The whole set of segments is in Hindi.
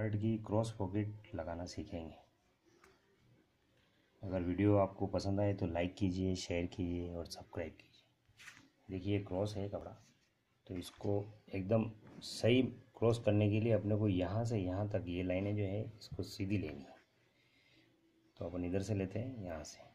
शर्ट की क्रॉस पॉकेट लगाना सीखेंगे। अगर वीडियो आपको पसंद आए तो लाइक कीजिए, शेयर कीजिए और सब्सक्राइब कीजिए। देखिए क्रॉस है कपड़ा। तो इसको एकदम सही क्रॉस करने के लिए अपने को यहाँ से यहाँ तक ये लाइनें जो है, इसको सीधी लेनी है। तो अपन इधर से लेते हैं, यहाँ से।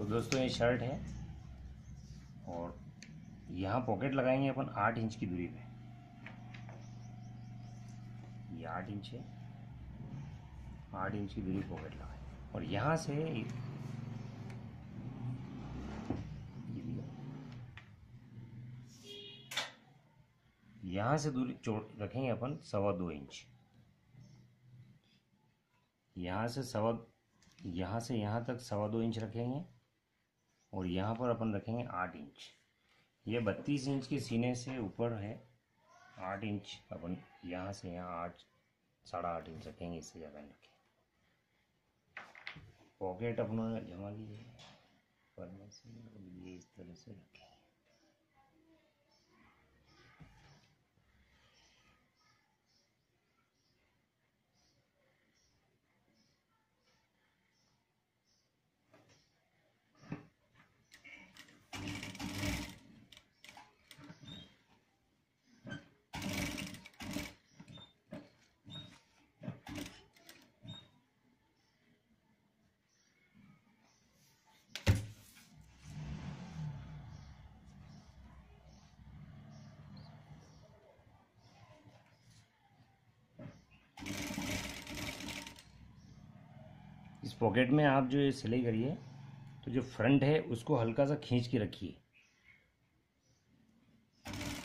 तो दोस्तों ये शर्ट है और यहाँ पॉकेट लगाएँगे अपन आठ इंच की दूरी पे। ये आठ इंच है। आठ इंच की दूरी पॉकेट लगाएँगे और यहाँ से यहाँ से दूरी रखेंगे अपन सवा दो इंच। यहाँ से सवा यहाँ से यहाँ तक सवा दो इंच रखेंगे। और यहाँ पर अपन रखेंगे आठ इंच। ये बत्तीस इंच के सीने से ऊपर है। आठ इंच, अपन यहाँ से यहाँ आठ, साढ़ा आठ इंच रखेंगे, इससे ज़्यादा नहीं रखें पॉकेट अपना जमा लीजिए ये इस तरह से रखें। पॉकेट में आप जो ये सिलाई करिए तो जो फ्रंट है उसको हल्का सा खींच के रखिए।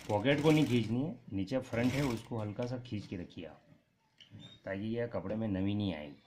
पॉकेट को नहीं खींचनी है, नीचे फ्रंट है उसको हल्का सा खींच के रखिए आप। ताकि यह कपड़े में नमी नहीं आएगी।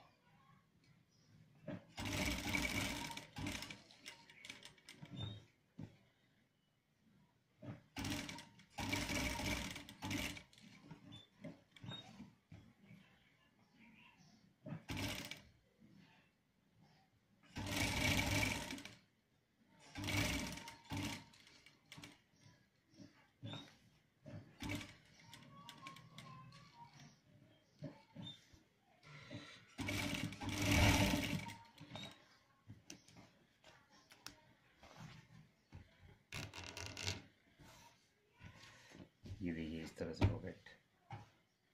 तरह से रॉकेट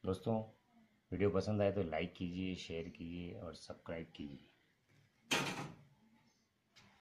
दोस्तों, वीडियो पसंद आए तो लाइक कीजिए, शेयर कीजिए और सब्सक्राइब कीजिए।